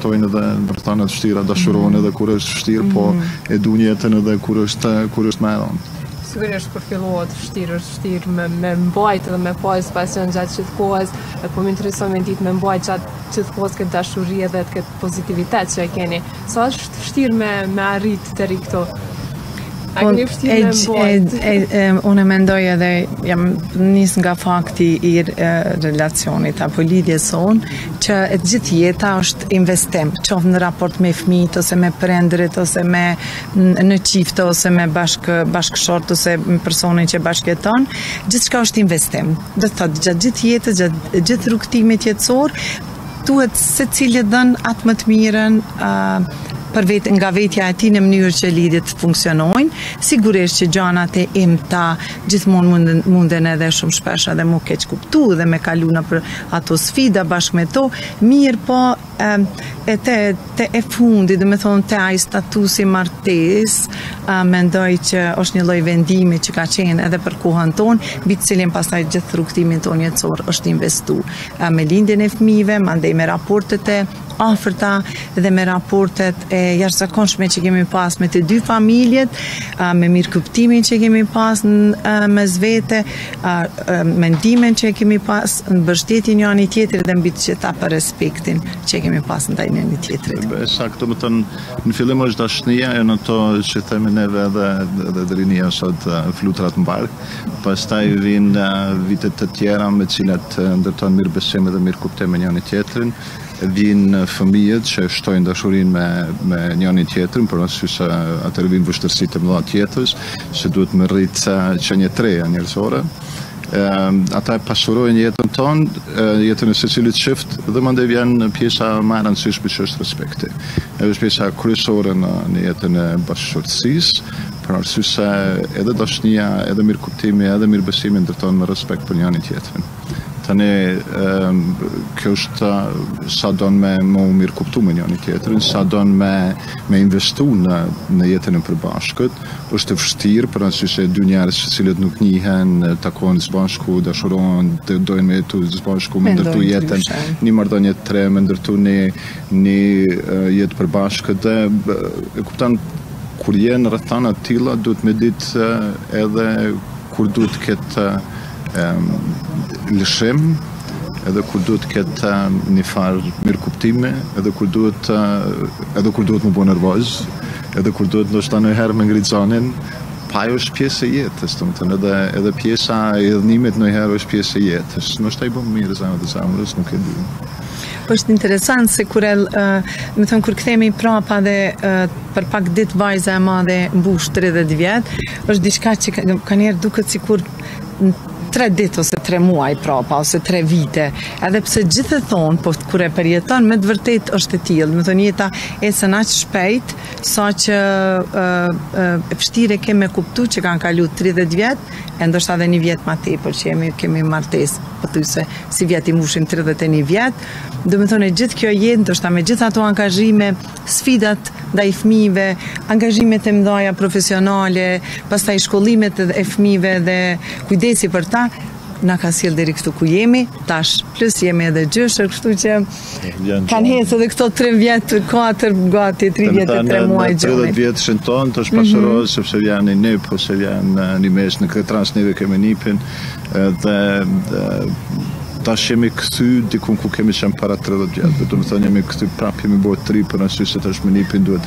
Thonë edhe në të vështira dashurohen edhe kur është vështirë, po e duan jetën edhe kur është kur është më e rëndë. Sigurisht kur fillohet vështirë, është vështirë me me mbajt dhe me pas pasion gjatë gjithë kohës, e po më intereson me ditë me mbajt gjatë gjithë kohës këtë dashuri edhe këtë pozitivitet që e keni. Sa sa është vështirë me me arrit deri këtu? Po, e, e, e, e, unë e mendoj edhe jam nis nga fakti i e, relacionit apo lidhjes sonë që e gjithë jeta është investim, qoftë në raport me fëmijët ose me prindërit ose me në çift ose me bashk bashkëshort ose me personin që bashkëjeton, gjithçka është investim. Do të thotë gjatë gjithë jetës, gjatë gjithë rrugëtimit jetësor, Duhet secili dhënë atë më të mirën prej vetes nga vetja e tij në mënyrë që lidhjet të funksionojnë. Sigurisht që gjanat e imta gjithmonë munden, munden edhe shumë shpesh edhe m'u keqkuptu dhe me kalu nëpër ato sfida bashkë me to, mirëpo e, e te, te e fundi, domethënë te ai statusi i martesës, a, mendoj që është një lloj vendimi që ka qenë edhe për kohën tonë, mbi të cilin pastaj gjithë rrugëtimin tonë jetësor është investu. me lindjen e fëmijëve, mandej me raportet e afërta dhe me raportet e jashtëzakonshme që kemi pas me të dy familjet, me mirëkuptimin që kemi pas në mes vete, me ndihmën që kemi pas mbështetje njani-tjetrit dhe mbi të gjitha për respektin që kemi pas ndaj njëni-tjetrit. E çka do me thënë, në fillim është dashnija e ato që themi neve dhe, dhe, dhe rinia është flutrat në bark, Pastaj vijnë vite të tjera me të cilat ndërtojmë mirëbesim dhe mirëkuptim me njani-tjetrin. Vijnë fëmijët që shtojnë dashurinë me me njëni-tjetrin, por ashtu se atëherë vijnë vështirësi të mëdha të jetës, se duhet me rrit qenie të reja njerëzore. Ata e pasurojnë jetën tonë, jetën e secilit çift dhe mandej vjen pjesa më e rëndësishme që është respekti. Ajo është pjesa kryesore në në jetën e bashkëshortësisë. Për arsye se edhe dashnia, edhe mirëkuptimi, edhe mirëbesimi ndërtohen me respekt për njëni-tjetrin. Tani kjo është sa don m'u mirëkuptu me njëni-tjetrin, sa don me me investu në në jetën e përbashkët, është e vështirë për arsye se dy njerëz të cilët nuk njihen, takohen së bashku, dashurohen, dojnë me jetu së bashku, me ndërtu jetën, një marrëdhënie të re, me ndërtu një një jetë përbashkët dhe e kupton Kur janë rrethana të tilla, duhet me ditë edhe kur duhet të ketë lëshim, edhe kur duhet të ketë një farë mirëkuptimi, edhe kur duhet, edhe kur duhet m'u bo nervoz, edhe kur duhet ndoshta nojherë me ngritë zanin, po ajo është pjesë e jetës, domethënë edhe, edhe pjesa e idhnimit nojherë është pjesë e jetës, ndoshta i bon mirë edhe zemrës, nuk e di. është interesant se kur e, domethënë kur kthehemi prapa dhe për pak ditë vajza e madhe mbush 30 vjet, është diçka që nganjëherë duket sikur tre ditë ose tre muaj prapa ose tre vite. Edhe pse të gjithë e thonë, po kur e përjeton me të vërtetë është e tillë. Domethonë jeta ecën aq shpejt saqë e vështirë ke me kuptu që kanë kalu 30 vjet, e ndoshta edhe një vjet më tepër që jemi, kemi martesë pothuajse sivjet i mbushim 31 vjet, domethonë e gjithë kjo jetë, ndoshta me gjithë ato angazhime, sfidat ndaj fmijve, angazhimet e mdhaja profesionale, pastaj shkollimet e fmijve dhe kujdesi për ta, na ka sjell deri këtu ku jemi, tash plus jemi edhe gjyshër, kështu që Kanë ecë edhe këto 3 vjet, 4, gati, 3 vjet e 3 muaj Gjoni. Të në të 30 vjetshin tonë, tash pasuroi, mhm. sepse vjen një nip ose vjen një mbesë në këtë rast neve kemi nipin, edhe tash jemi kthy dikun ku kemi qenë para 30 vjet, domethënë jemi kthy prapë, jemi bo 3 për arsye se tash me nipin duhet.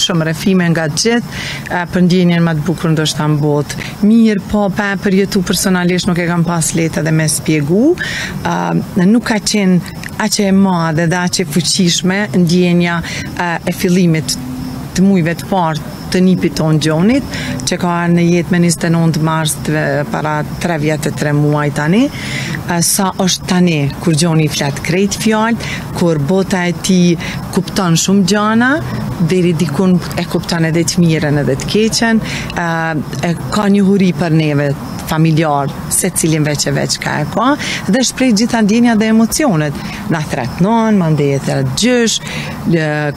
Shumë rrëfime nga të gjithë, për ndjenjen më të bukur ndoshta në botë. Mirë, po pa e përjetu personalisht nuk e kam pas lehtë edhe me shpjegu. Ë nuk ka qenë aq e madhe dhe aq e fuqishme ndjenja e fillimit të muajve të parë të nipit tonë Gjonit, që ka ardhë në jetë më 29 mars të para 3 vjet e 3 muaj tani, sa është tani, kur Gjoni flet krejt fjallë, Kur bota e tij kupton shumë gjana, deri dikun e kupton edhe të mirën edhe të keqen, e ka një huri për neve familjarë, secilin veç e veç ka e ka, dhe shpreh gjitha ndjenjat dhe emocionet. Na thrret, mandej e thrret gjysh,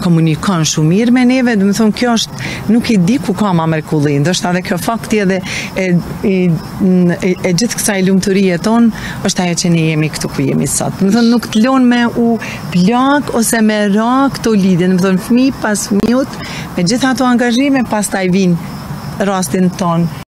komunikon shumë mirë me neve, domethonë, kjo është, nuk e di ku ka ma mrekulli, ndoshta edhe kjo fakti edhe e, e gjithë kësaj lumturie tonë, është ajo që ne jemi këtu ku jemi sot. Domethonë, nuk të lonë me u plak ose me ra këto lidhje. Domethonë, fmi pas fmiut, me gjithë ato angazhime, pastaj vijnë rastin tonë.